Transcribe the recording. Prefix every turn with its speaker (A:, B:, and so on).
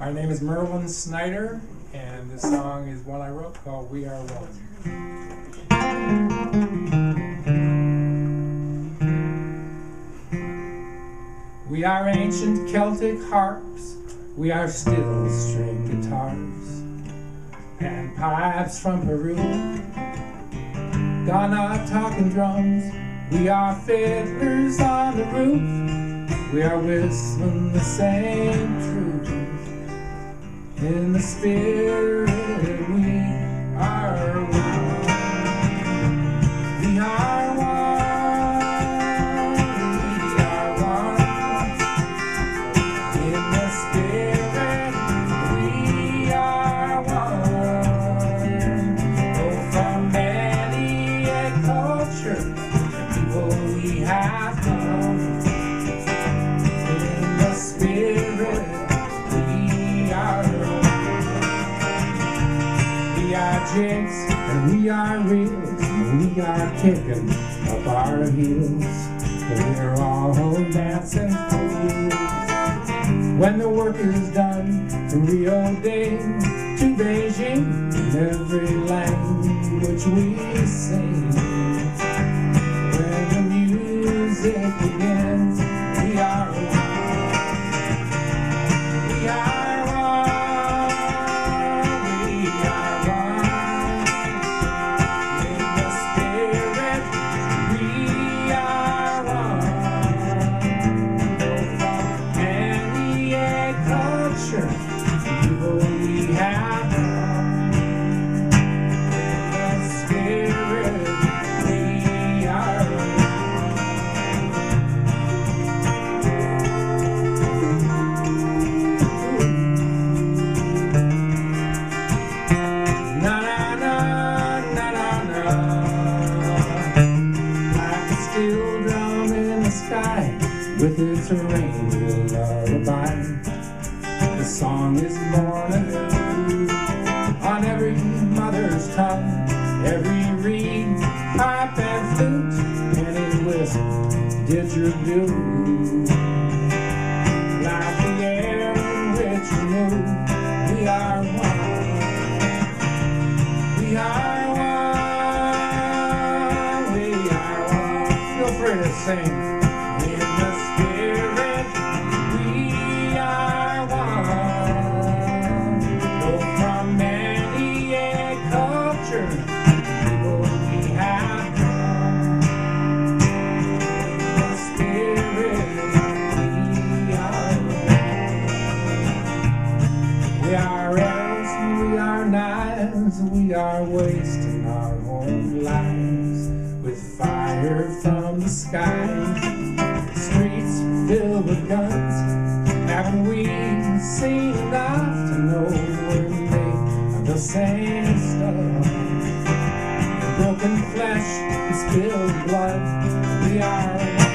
A: My name is Merlin Snider, and this song is one I wrote called We Are One. We are ancient Celtic harps, we are steel string guitars, and pipes from Peru. Ghana talking drums, we are fiddlers on the roof, we are whistling the same truth. In the spirit, And we are real, and we are kicking up our heels. And we're all dancing fools. When the work is done from Rio de to Beijing, in every language we sing. With its rainbow lullaby. The song is born anew on every mother's tongue, every reed, pipe and flute, any whistle, didgeridoo. Like the air in which we move, we are one. We are one. We are one. Feel free to sing. We are wasting our own lives with fire from the skies. Streets filled with guns, haven't we seen enough to know we're made of the same stuff? Broken flesh spilled blood, we are.